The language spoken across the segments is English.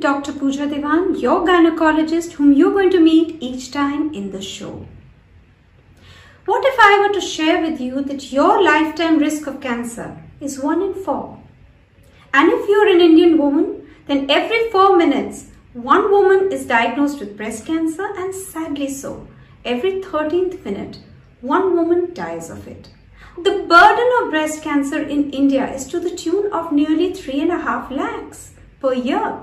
Dr. Puja Dewan, your gynecologist whom you're going to meet each time in the show. What if I were to share with you that your lifetime risk of cancer is 1 in 4? And if you're an Indian woman, then every 4 minutes, one woman is diagnosed with breast cancer and sadly so, every 13th minute, one woman dies of it. The burden of breast cancer in India is to the tune of nearly 3.5 lakhs per year.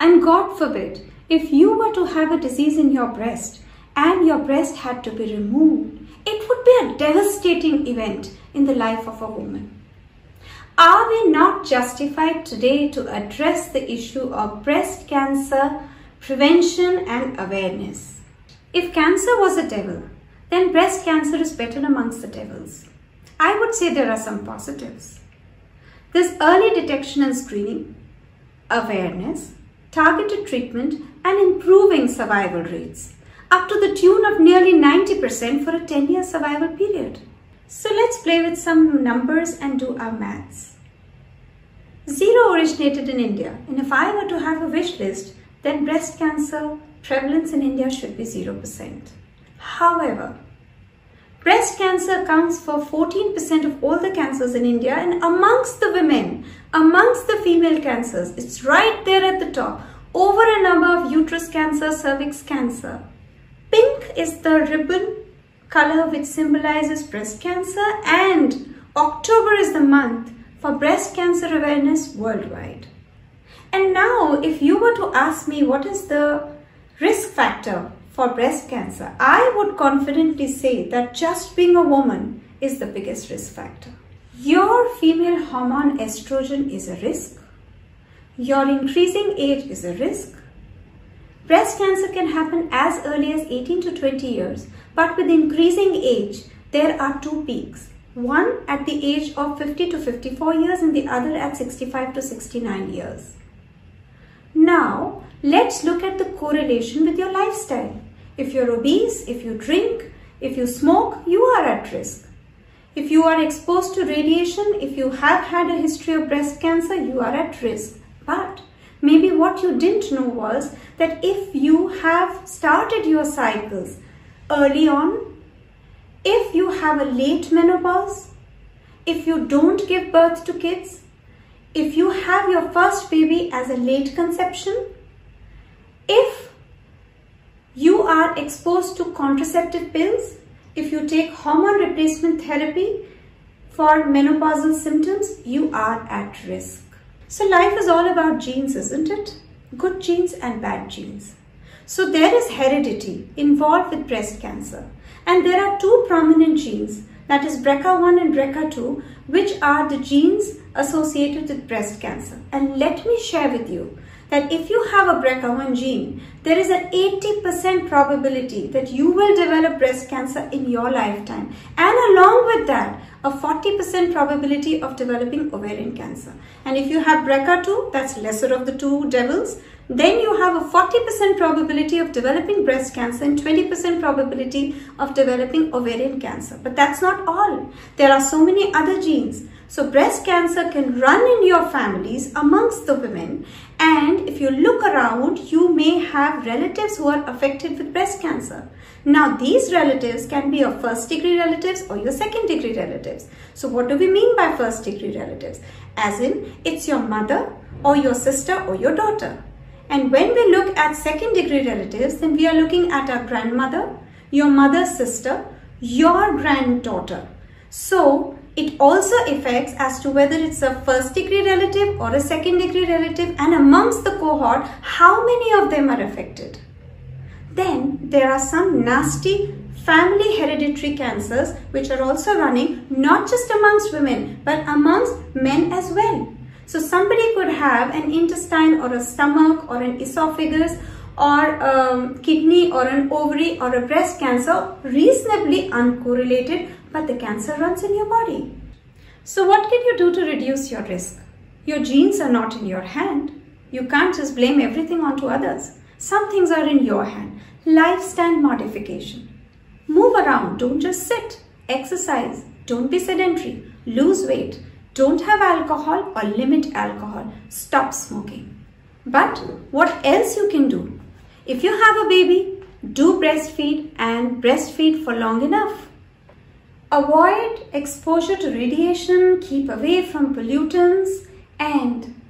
And God forbid, if you were to have a disease in your breast and your breast had to be removed, it would be a devastating event in the life of a woman. Are we not justified today to address the issue of breast cancer prevention and awareness? If cancer was a devil, then breast cancer is better amongst the devils. I would say there are some positives. There's early detection and screening, awareness, targeted treatment and improving survival rates up to the tune of nearly 90% for a 10-year survival period. So let's play with some numbers and do our maths. Zero originated in India and if I were to have a wish list, then breast cancer prevalence in India should be 0%. However, Breast cancer accounts for 14% of all the cancers in India and amongst the women, amongst the female cancers, it's right there at the top, over a number of uterus cancer, cervix cancer. Pink is the ribbon color which symbolizes breast cancer and October is the month for breast cancer awareness worldwide. And now if you were to ask me what is the risk factor for breast cancer, I would confidently say that just being a woman is the biggest risk factor. Your female hormone estrogen is a risk. Your increasing age is a risk. Breast cancer can happen as early as 18 to 20 years, but with increasing age, there are two peaks. One at the age of 50 to 54 years and the other at 65 to 69 years. Now, let's look at the correlation with your lifestyle. If you're obese, if you drink, if you smoke, you are at risk. If you are exposed to radiation, if you have had a history of breast cancer, you are at risk. But maybe what you didn't know was that if you have started your cycles early on, if you have a late menopause, if you don't give birth to kids, if you have your first baby as a late conception, if are exposed to contraceptive pills, if you take hormone replacement therapy for menopausal symptoms, you are at risk. So life is all about genes, isn't it? Good genes and bad genes. So there is heredity involved with breast cancer. And there are two prominent genes, that is BRCA1 and BRCA2, which are the genes associated with breast cancer. And let me share with you that if you have a BRCA1 gene, there is an 80% probability that you will develop breast cancer in your lifetime. And along with that, a 40% probability of developing ovarian cancer. And if you have BRCA2, that's lesser of the two devils, then you have a 40% probability of developing breast cancer and 20% probability of developing ovarian cancer. But that's not all. There are so many other genes. So breast cancer can run in your families amongst the women and if you look around, you may have relatives who are affected with breast cancer. Now these relatives can be your first degree relatives or your second degree relatives. So what do we mean by first degree relatives? As in, it's your mother or your sister or your daughter. And when we look at second degree relatives, then we are looking at our grandmother, your mother's sister, your granddaughter. So it also affects as to whether it's a first degree relative or a second degree relative and amongst the cohort, how many of them are affected. Then there are some nasty family hereditary cancers which are also running not just amongst women but amongst men as well. So somebody could have an intestine or a stomach or an esophagus or a kidney or an ovary or a breast cancer reasonably uncorrelated but the cancer runs in your body. So what can you do to reduce your risk? Your genes are not in your hand. You can't just blame everything onto others. Some things are in your hand. Lifestyle modification. Move around, don't just sit. Exercise, don't be sedentary. Lose weight, don't have alcohol or limit alcohol. Stop smoking. But what else you can do? If you have a baby, do breastfeed and breastfeed for long enough. Avoid exposure to radiation, keep away from pollutants and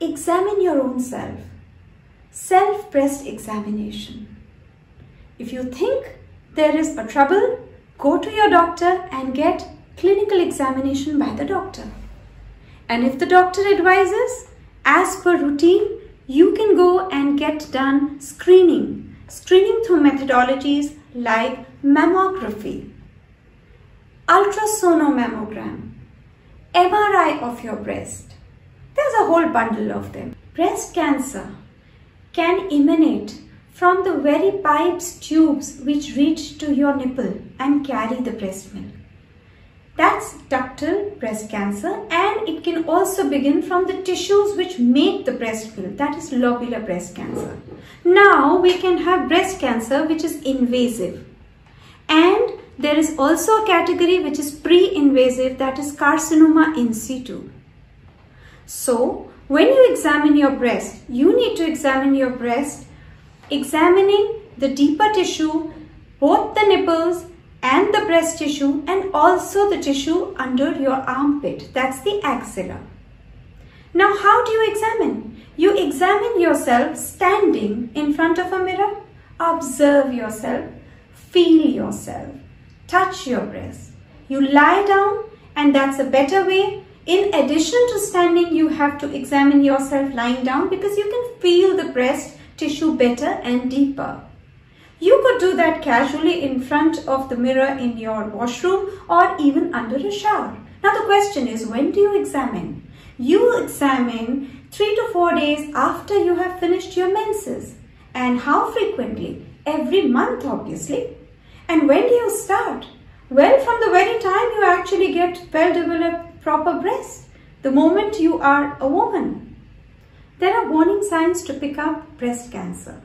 examine your own self. Self-breast examination. If you think there is a trouble, go to your doctor and get clinical examination by the doctor. And if the doctor advises, as per routine, you can go and get done screening. Screening through methodologies like mammography, ultrasonomammogram, MRI of your breast. There's a whole bundle of them. Breast cancer can emanate from the very pipes tubes which reach to your nipple and carry the breast milk. That's ductal breast cancer and it can also begin from the tissues which make the breast milk. That is lobular breast cancer. Now we can have breast cancer which is invasive. And there is also a category which is pre-invasive that is carcinoma in situ. So when you examine your breast, you need to examine your breast examining the deeper tissue, both the nipples and the breast tissue and also the tissue under your armpit. That's the axilla. Now how do you examine? You examine yourself standing in front of a mirror. Observe yourself. Feel yourself. Touch your breast. You lie down and that's a better way. In addition to standing, you have to examine yourself lying down because you can feel the breast tissue better and deeper. You could do that casually in front of the mirror in your washroom or even under a shower. Now the question is, when do you examine? You examine 3 to 4 days after you have finished your menses. And how frequently? Every month obviously. And when do you start? Well, from the very time you actually get well-developed proper breasts, the moment you are a woman. There are warning signs to pick up breast cancer.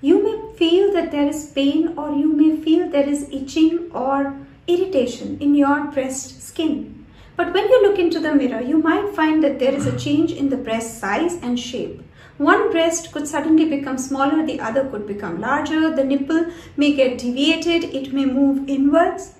You may feel that there is pain or you may feel there is itching or irritation in your breast skin. But when you look into the mirror, you might find that there is a change in the breast size and shape. One breast could suddenly become smaller, the other could become larger, the nipple may get deviated, it may move inwards.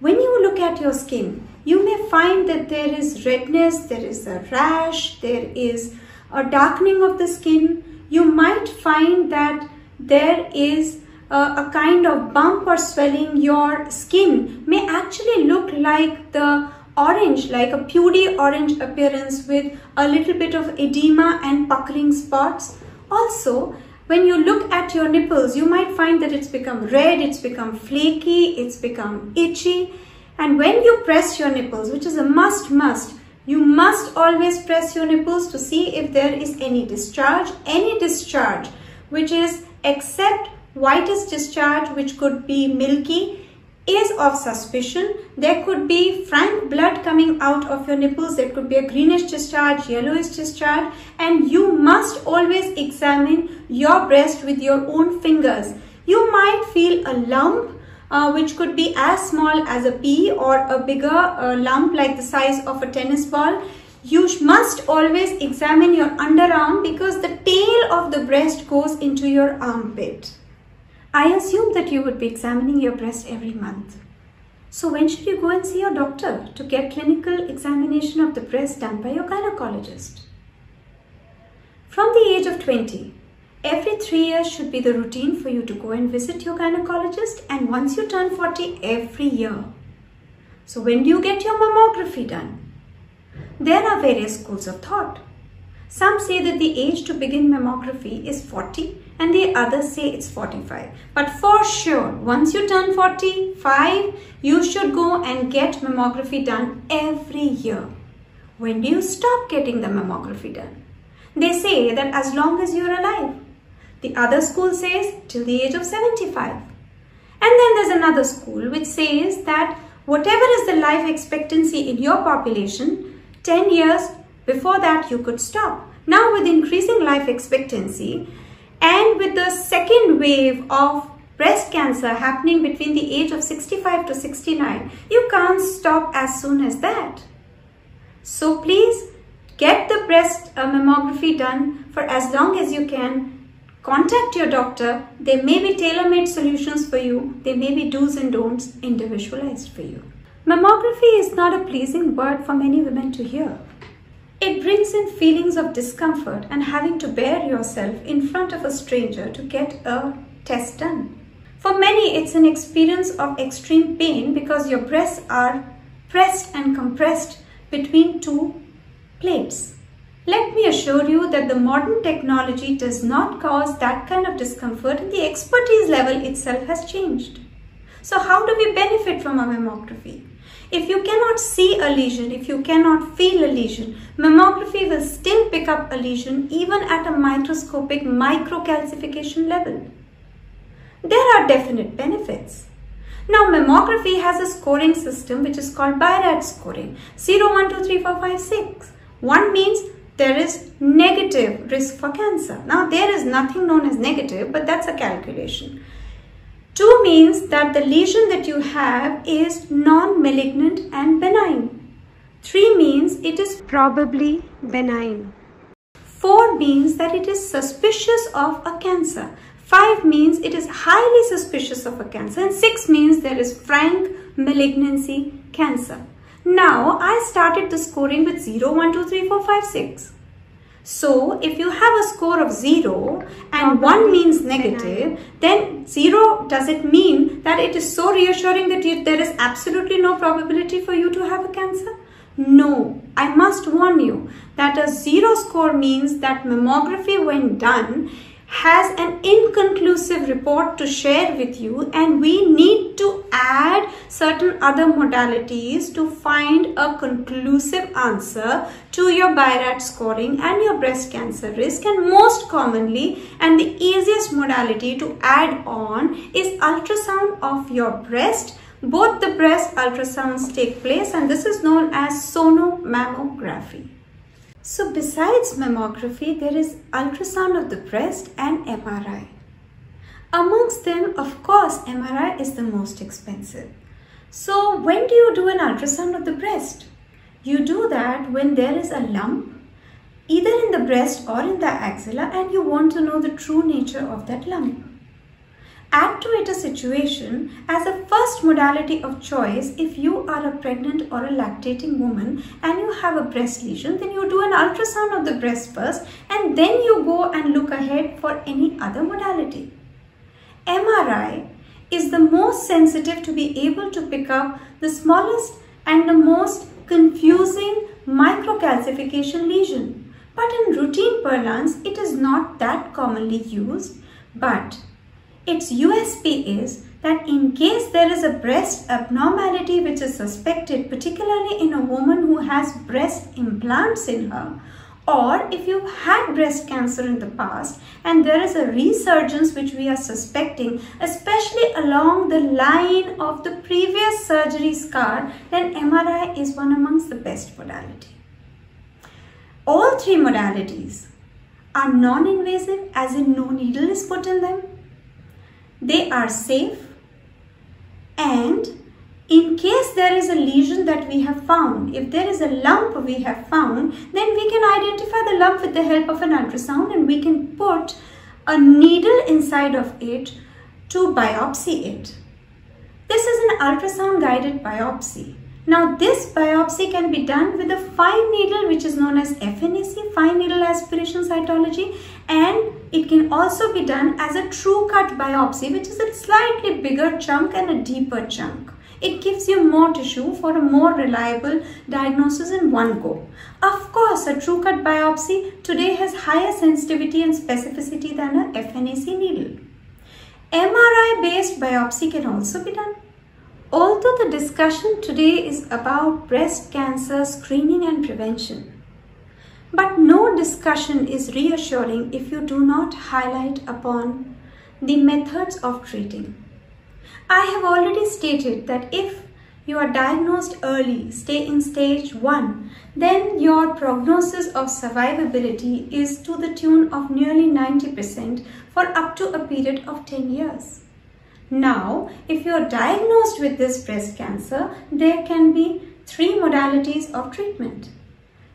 When you look at your skin, you may find that there is redness, there is a rash, there is a darkening of the skin, you might find that there is a, a, kind of bump or swelling. Your skin may actually look like the orange like a peau d'orange appearance with a little bit of edema and puckering spots also when you look at your nipples you might find that it's become red it's become flaky it's become itchy and when you press your nipples which is a must must you must always press your nipples to see if there is any discharge. Any discharge which is except whitish discharge which could be milky is of suspicion. There could be frank blood coming out of your nipples. There could be a greenish discharge, yellowish discharge and you must always examine your breast with your own fingers. You might feel a lump uh, which could be as small as a pea or a bigger uh, lump like the size of a tennis ball. You must always examine your underarm because the tail of the breast goes into your armpit. I assume that you would be examining your breast every month. So when should you go and see your doctor to get clinical examination of the breast done by your gynecologist? From the age of 20, Every three years should be the routine for you to go and visit your gynecologist and once you turn 40, every year. So when do you get your mammography done? There are various schools of thought. Some say that the age to begin mammography is 40 and the others say it's 45. But for sure, once you turn 45, you should go and get mammography done every year. When do you stop getting the mammography done? They say that as long as you're alive. The other school says till the age of 75. And then there's another school which says that whatever is the life expectancy in your population, 10 years before that you could stop. Now with increasing life expectancy and with the second wave of breast cancer happening between the age of 65 to 69, you can't stop as soon as that. So please get the breast uh, mammography done for as long as you can. Contact your doctor. There may be tailor-made solutions for you. There may be do's and don'ts individualized for you. Mammography is not a pleasing word for many women to hear. It brings in feelings of discomfort and having to bear yourself in front of a stranger to get a test done. For many, it's an experience of extreme pain because your breasts are pressed and compressed between two plates. Let me assure you that the modern technology does not cause that kind of discomfort and the expertise level itself has changed. So how do we benefit from a mammography? If you cannot see a lesion, if you cannot feel a lesion, mammography will still pick up a lesion even at a microscopic microcalcification level. There are definite benefits. Now mammography has a scoring system which is called BI-RADS scoring 0, 1, 2, 3, 4, 5, 6. 1 means there is negative risk for cancer. Now there is nothing known as negative but that's a calculation. 2 means that the lesion that you have is non-malignant and benign. 3 means it is probably benign. 4 means that it is suspicious of a cancer. 5 means it is highly suspicious of a cancer and 6 means there is frank malignancy cancer. Now I started the scoring with 0, 1, 2, 3, 4, 5, 6. So if you have a score of 0 and 1 means negative, then 0 does it mean that it is so reassuring that you, there is absolutely no probability for you to have a cancer? No, I must warn you that a 0 score means that mammography when done has an inconclusive report to share with you and we need to add certain other modalities to find a conclusive answer to your BI-RADS scoring and your breast cancer risk and most commonly and the easiest modality to add on is ultrasound of your breast both the breast ultrasounds take place and this is known as sonomammography. So besides mammography, there is ultrasound of the breast and MRI. Amongst them, of course, MRI is the most expensive. So when do you do an ultrasound of the breast? You do that when there is a lump either in the breast or in the axilla and you want to know the true nature of that lump. Add to it a situation as a first modality of choice if you are a pregnant or a lactating woman and you have a breast lesion then you do an ultrasound of the breast first and then you go and look ahead for any other modality. MRI is the most sensitive to be able to pick up the smallest and the most confusing microcalcification lesion. But in routine parlance, it is not that commonly used, but its USP is that in case there is a breast abnormality which is suspected, particularly in a woman who has breast implants in her, or if you've had breast cancer in the past and there is a resurgence which we are suspecting, especially along the line of the previous surgery scar, then MRI is one amongst the best modality. All three modalities are non-invasive as in no needle is put in them they are safe and in case there is a lesion that we have found, if there is a lump we have found, then we can identify the lump with the help of an ultrasound and we can put a needle inside of it to biopsy it. This is an ultrasound guided biopsy. Now this biopsy can be done with a fine needle which is known as FNAC, fine needle aspiration cytology and it can also be done as a true cut biopsy which is a slightly bigger chunk and a deeper chunk. It gives you more tissue for a more reliable diagnosis in one go. Of course, a true cut biopsy today has higher sensitivity and specificity than a FNAC needle. MRI based biopsy can also be done. Although the discussion today is about breast cancer screening and prevention, but no discussion is reassuring if you do not highlight upon the methods of treating. I have already stated that if you are diagnosed early, stay in stage 1, then your prognosis of survivability is to the tune of nearly 90% for up to a period of 10 years. Now, if you are diagnosed with this breast cancer, there can be three modalities of treatment.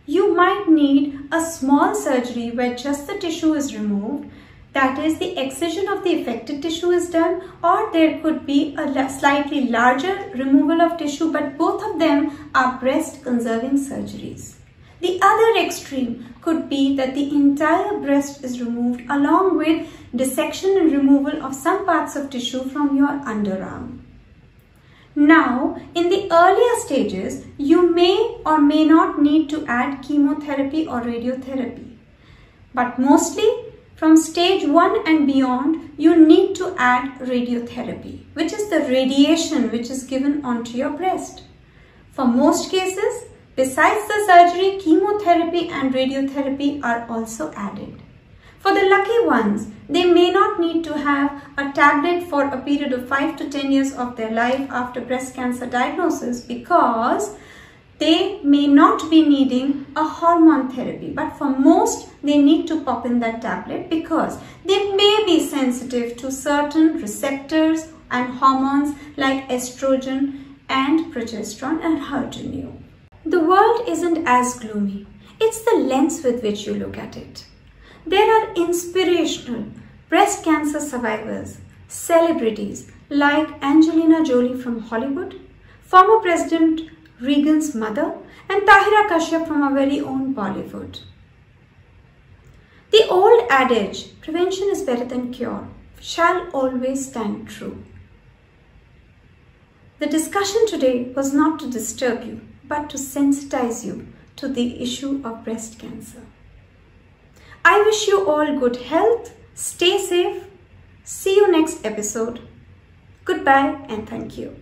you might need a small surgery where just the tissue is removed that is the excision of the affected tissue is done or there could be a slightly larger removal of tissue but both of them are breast conserving surgeries. The other extreme could be that the entire breast is removed along with dissection and removal of some parts of tissue from your underarm. Now, in the earlier stages, you may or may not need to add chemotherapy or radiotherapy. But mostly, from stage 1 and beyond, you need to add radiotherapy, which is the radiation which is given onto your breast. For most cases, besides the surgery, chemotherapy and radiotherapy are also added. For the lucky ones, they may not need to have a tablet for a period of 5 to 10 years of their life after breast cancer diagnosis because they may not be needing a hormone therapy but for most they need to pop in that tablet because they may be sensitive to certain receptors and hormones like estrogen and progesterone and HER2 The world isn't as gloomy. It's the lens with which you look at it. There are inspirational breast cancer survivors, celebrities like Angelina Jolie from Hollywood, former President Reagan's mother, and Tahira Kashyap from our very own Bollywood. The old adage, prevention is better than cure, shall always stand true. The discussion today was not to disturb you, but to sensitize you to the issue of breast cancer. I wish you all good health, stay safe, see you next episode. Goodbye and thank you.